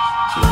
Bye.